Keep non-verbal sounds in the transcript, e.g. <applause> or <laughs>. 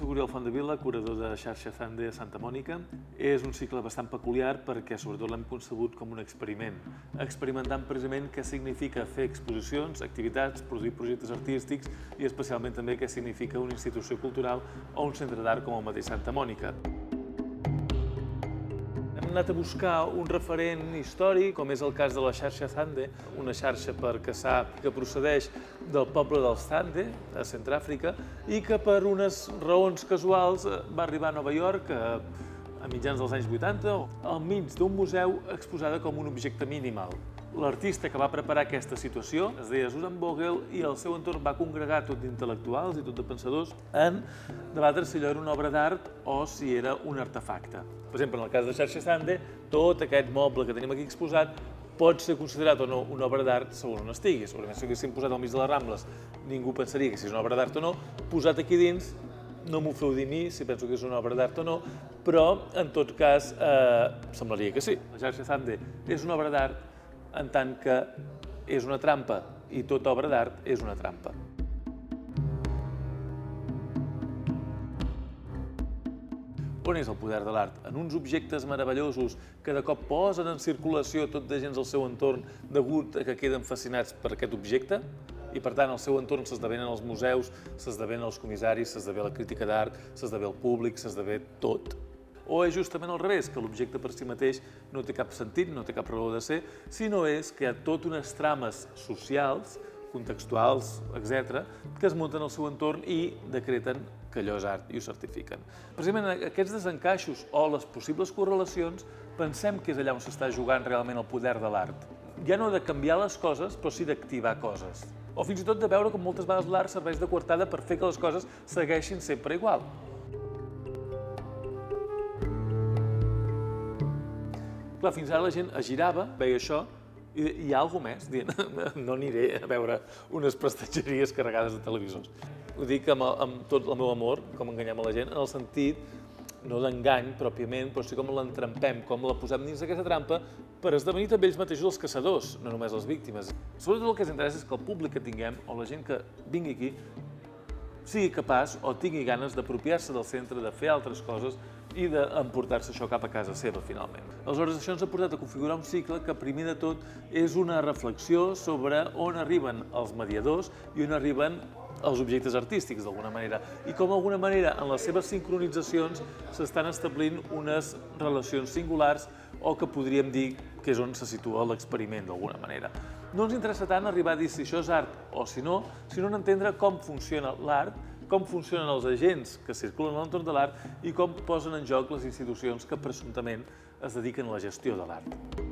Soc Oriol Fondevila, curador de xarxa Zande a Santa Mònica. És un cicle bastant peculiar perquè sobretot l'hem concebut com un experiment, experimentant precisament què significa fer exposicions, activitats, produir projectes artístics i especialment també què significa una institució cultural o un centre d'art com el mateix Santa Mònica hem anat a buscar un referent històric, com és el cas de la xarxa Zande, una xarxa per caçar que procedeix del poble dels Zande, a Centràfrica, i que per unes raons casuals eh, va arribar a Nova York a, a mitjans dels anys 80, al mig d'un museu exposada com un objecte minimal. L'artista que va preparar aquesta situació es deia Susan Vogel i el seu entorn va congregar tot d'intel·lectuals i tot de pensadors en debatre si allò era una obra d'art o si era un artefacte. Per exemple, en el cas de Xarxa Sande, tot aquest moble que tenim aquí exposat pot ser considerat o no una obra d'art segons on estigui. Segurament si haguéssim posat al mig de les Rambles ningú pensaria que si és una obra d'art o no. Posat aquí dins, no m'ho feu dir mi si penso que és una obra d'art o no, però en tot cas eh, semblaria que sí. La xarxa Sande és una obra d'art en tant que és una trampa i tota obra d'art és una trampa. On és el poder de l'art? En uns objectes meravellosos que de cop posen en circulació tot de gens al seu entorn degut a que queden fascinats per aquest objecte? I per tant, el seu entorn s'esdevenen els museus, s'esdevenen els comissaris, s'esdevé la crítica d'art, s'esdevé el públic, s'esdevé tot. O és justament al revés, que l'objecte per si mateix no té cap sentit, no té cap raó de ser, sinó és que hi ha tot unes trames socials, contextuals, etc., que es munten al seu entorn i decreten que allò és art i ho certifiquen. Precisament aquests desencaixos o les possibles correlacions pensem que és allà on s'està jugant realment el poder de l'art. Ja no de canviar les coses, però sí d'activar coses. O fins i tot de veure com moltes vegades l'art serveix de coartada per fer que les coses segueixin sempre igual. Clar, fins ara la gent es girava, veia això, i hi ha alguna més, dient, <laughs> no aniré a veure unes prestatgeries carregades de televisors. Ho dic amb, amb tot el meu amor, com enganyem a la gent, en el sentit, no d'engany pròpiament, però sí com l'entrampem, com la posem dins d'aquesta trampa per esdevenir també ells mateixos els caçadors, no només les víctimes. Sobretot el que ens interessa és que el públic que tinguem, o la gent que vingui aquí, sigui capaç o tingui ganes d'apropiar-se del centre, de fer altres coses i d'emportar-se això cap a casa seva, finalment. Aleshores, això ens ha portat a configurar un cicle que, primer de tot, és una reflexió sobre on arriben els mediadors i on arriben els objectes artístics, d'alguna manera, i com, d'alguna manera, en les seves sincronitzacions s'estan establint unes relacions singulars o que podríem dir que és on se situa l'experiment, d'alguna manera. No ens interessa tant arribar a dir si això és art o si no, sinó entendre com funciona l'art com funcionen els agents que circulen a l'entorn de l'art i com posen en joc les institucions que presumptament es dediquen a la gestió de l'art.